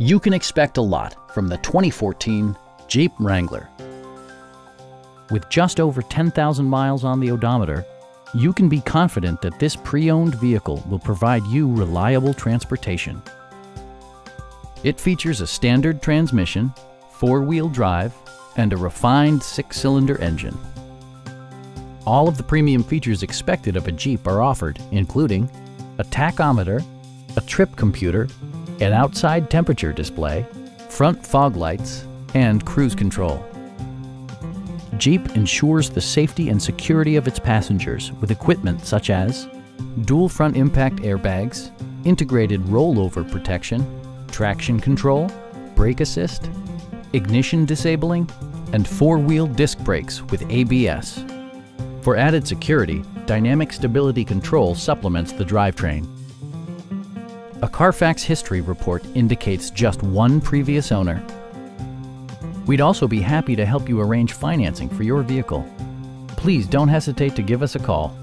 You can expect a lot from the 2014 Jeep Wrangler. With just over 10,000 miles on the odometer, you can be confident that this pre-owned vehicle will provide you reliable transportation. It features a standard transmission, four-wheel drive, and a refined six-cylinder engine. All of the premium features expected of a Jeep are offered, including a tachometer, a trip computer, an outside temperature display, front fog lights, and cruise control. Jeep ensures the safety and security of its passengers with equipment such as dual front impact airbags, integrated rollover protection, traction control, brake assist, ignition disabling, and four-wheel disc brakes with ABS. For added security, Dynamic Stability Control supplements the drivetrain. A Carfax history report indicates just one previous owner. We'd also be happy to help you arrange financing for your vehicle. Please don't hesitate to give us a call